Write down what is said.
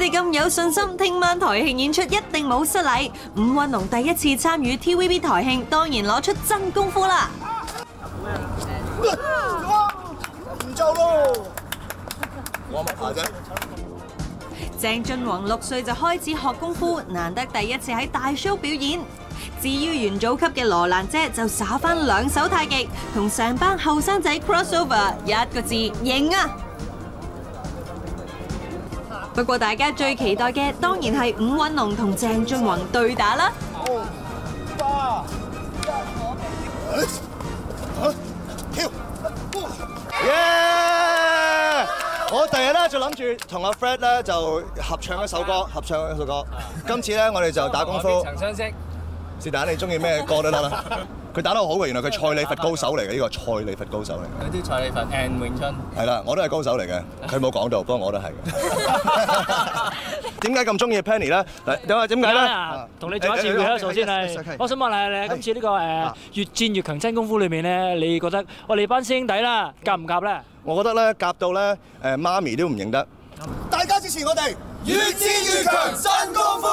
咁有信心，聽晚台慶演出一定冇失禮。伍允龍第一次參與 TVB 台慶，當然攞出真功夫啦。唔做咯，我咪下啫。鄭俊弘六歲就開始學功夫，難得第一次喺大 show 表演。至於元祖級嘅羅蘭姐就耍翻兩手太極，同成班後生仔 crossover，一個字型啊！不過大家最期待嘅當然係伍允龍同鄭俊弘對打啦。跳！耶！我第日咧就諗住同阿 Fred 咧就合唱一首歌，合唱一首歌。今次咧我哋就打功夫。曾相識，是但你中意咩歌都得啦。佢打得好嘅，原來佢蔡李佛高手嚟嘅，呢個蔡李佛高手嚟。佢啲蔡李佛 and 詠春。係啦，我都係高手嚟嘅，佢冇講到，不過我都係嘅。點解咁中意 Penny 咧？嗱，點解點解咧？啊同你做一次 rehearsal 先係。我想問下你，今次呢個誒越戰越強真功夫裏面咧，你覺得我哋班師兄弟啦，夾唔夾咧？我覺得咧夾到咧誒媽咪都唔認得。大家支持我哋越戰越強真功夫。